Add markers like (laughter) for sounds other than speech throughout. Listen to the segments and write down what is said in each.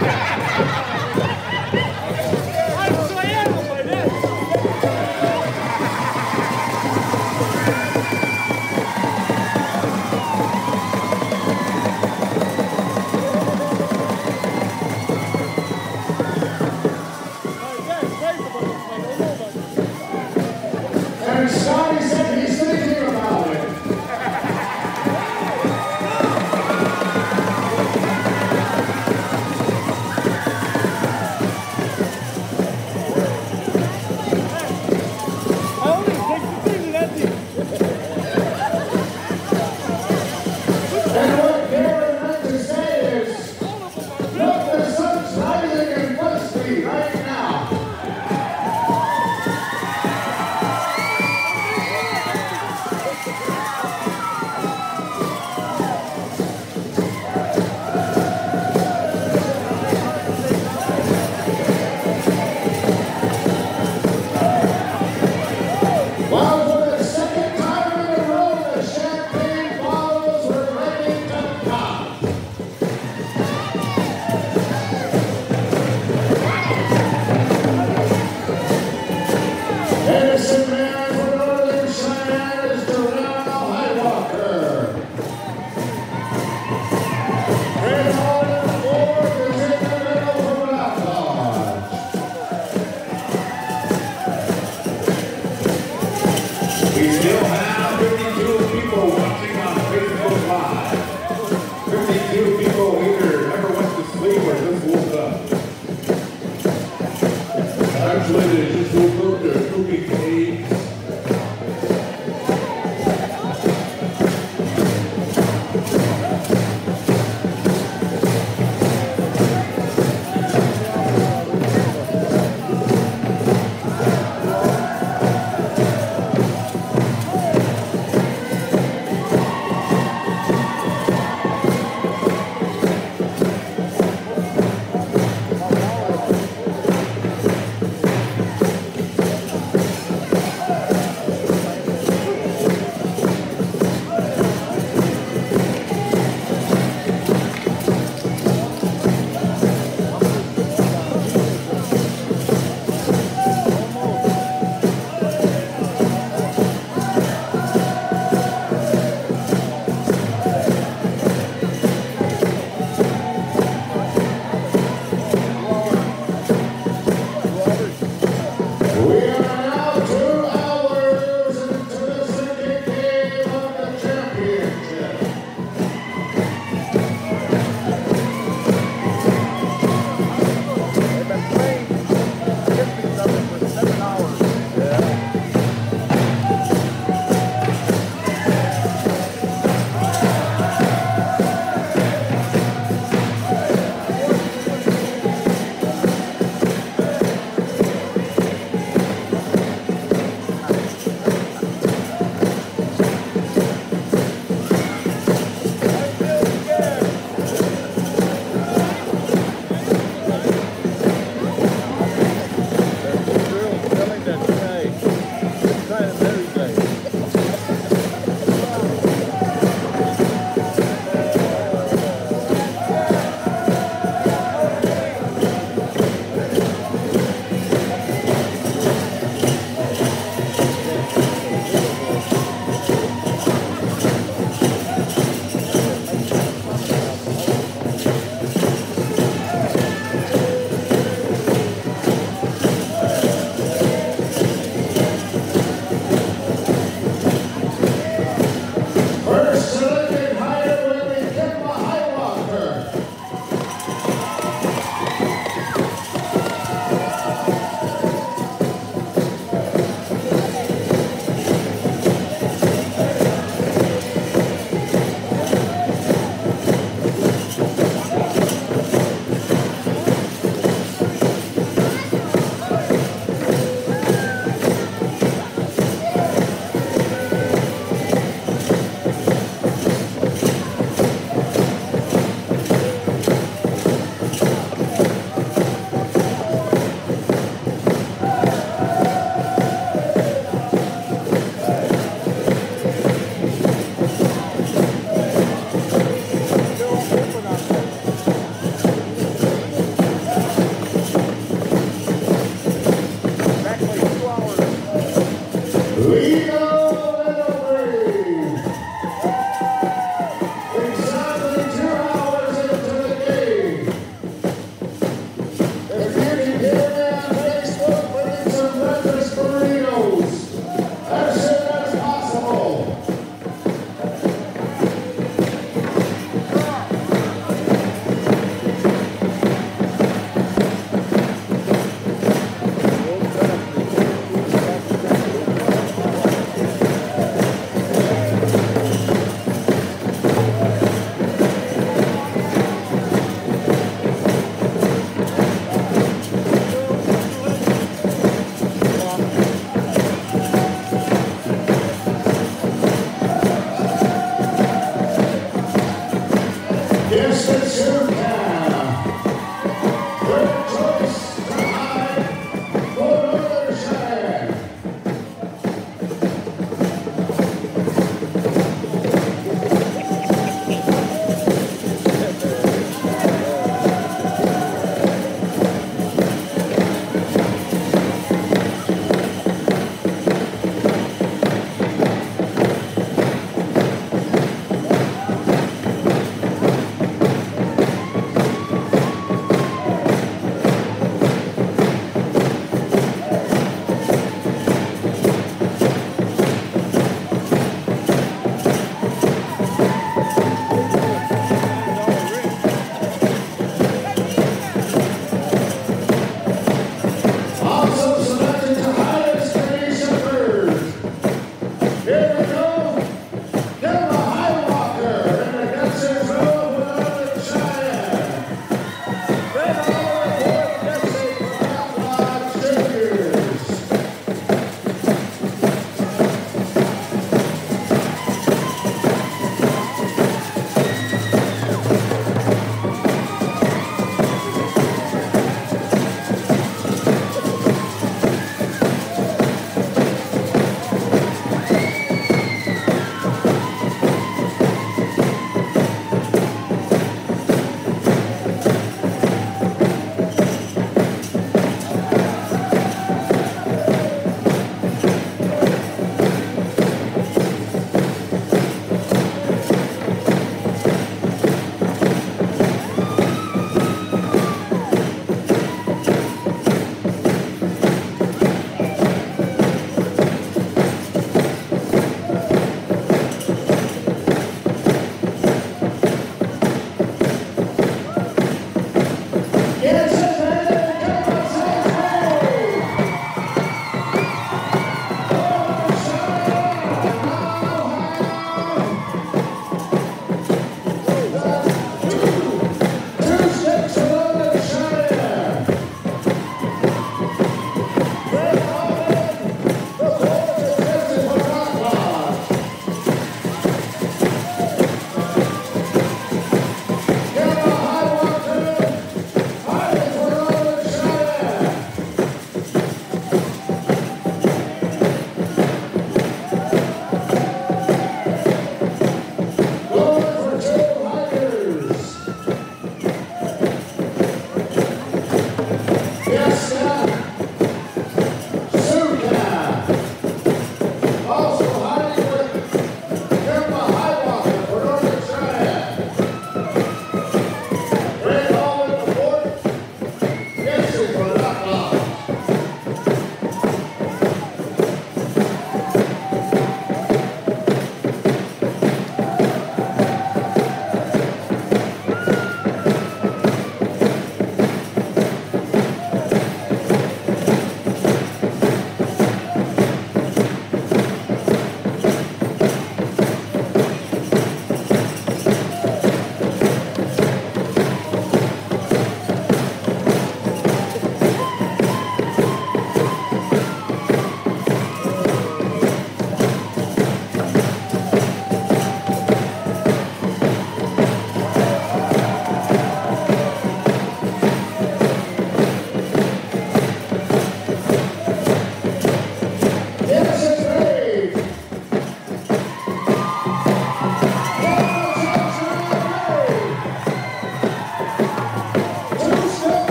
About (laughs) it.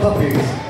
Puppies.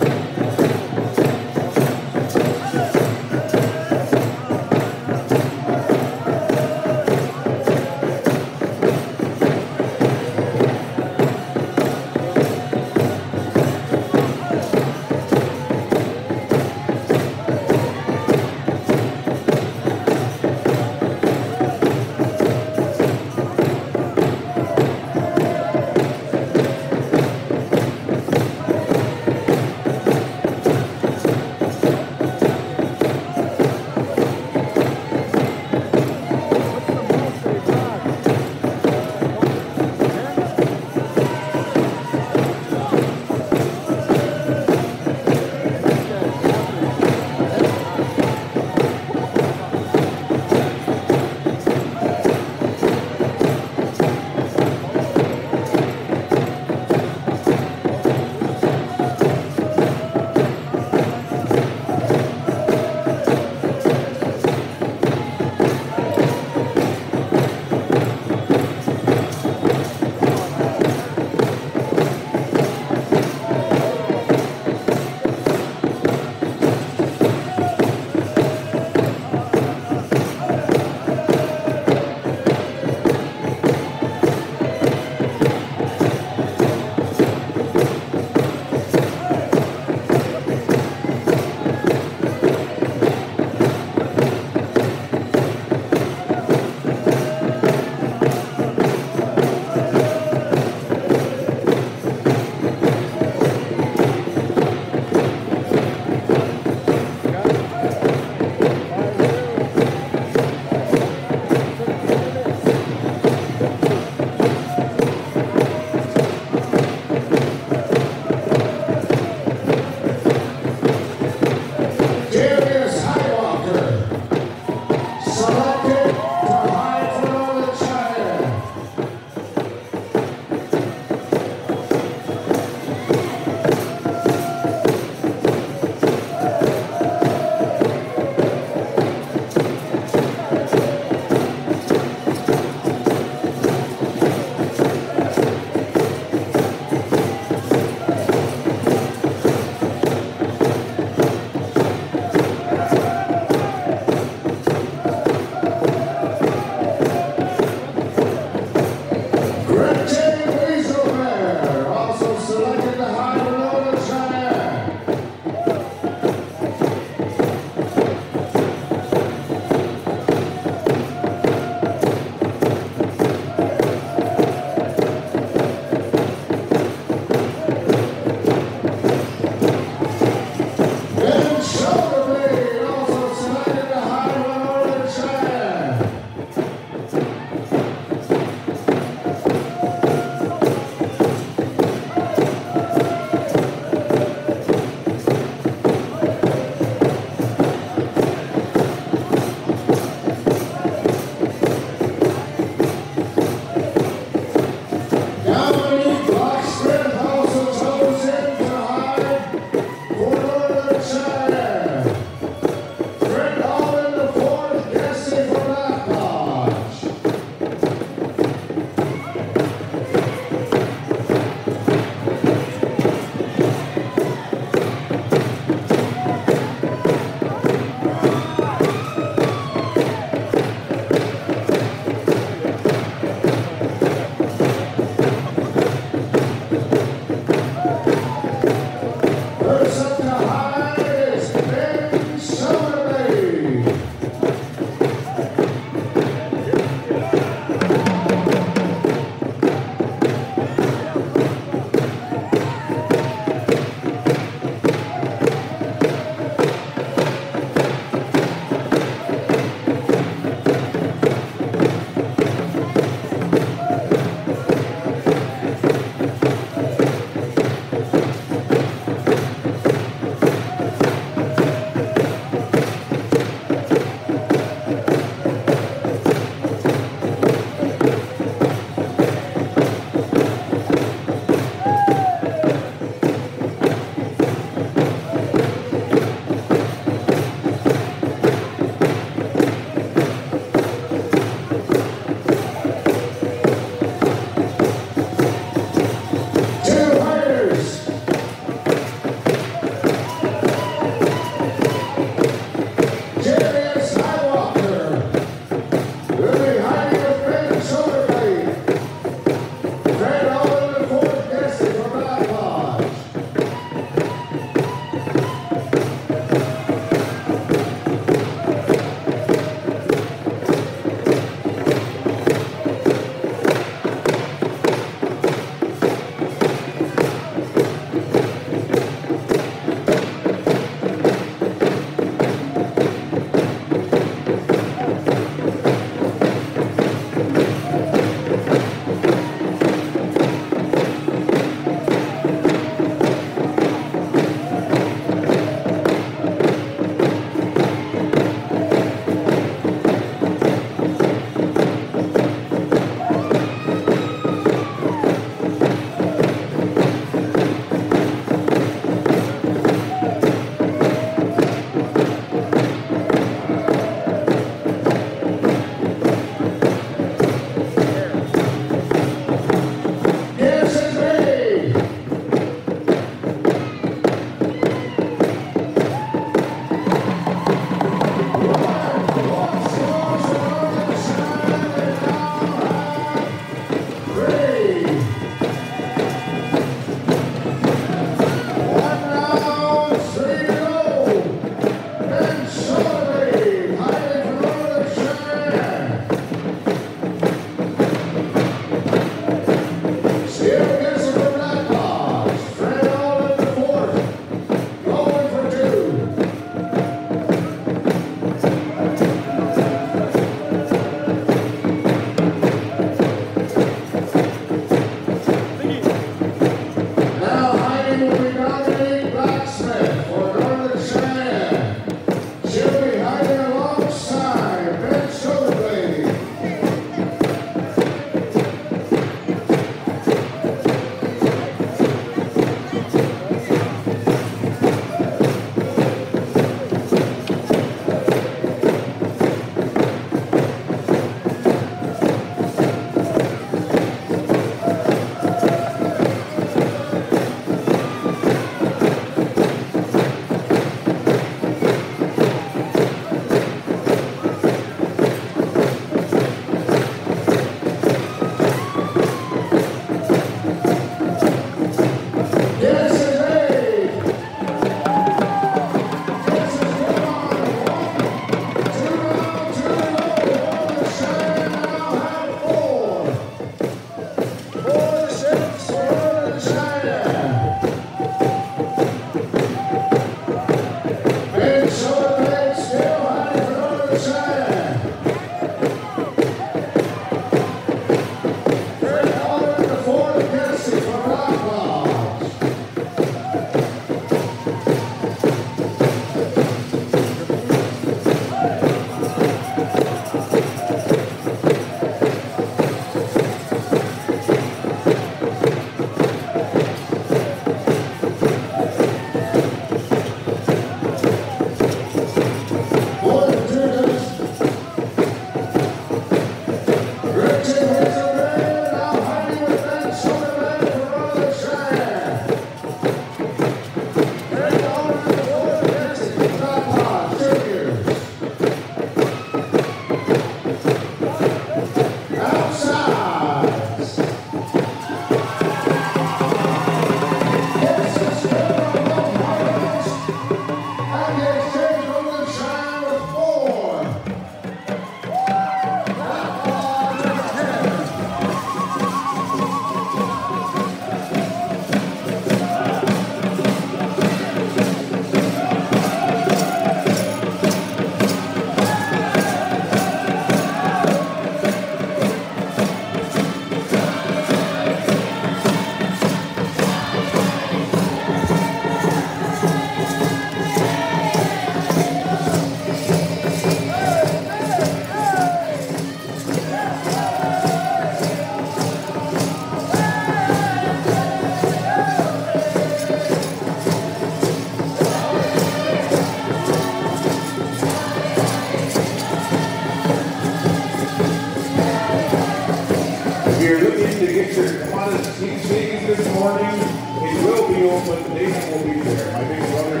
He's speaking this morning. It will be open. Nathan will be there. My big brother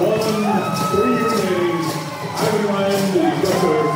one, three remaining. Ivan Ryan, the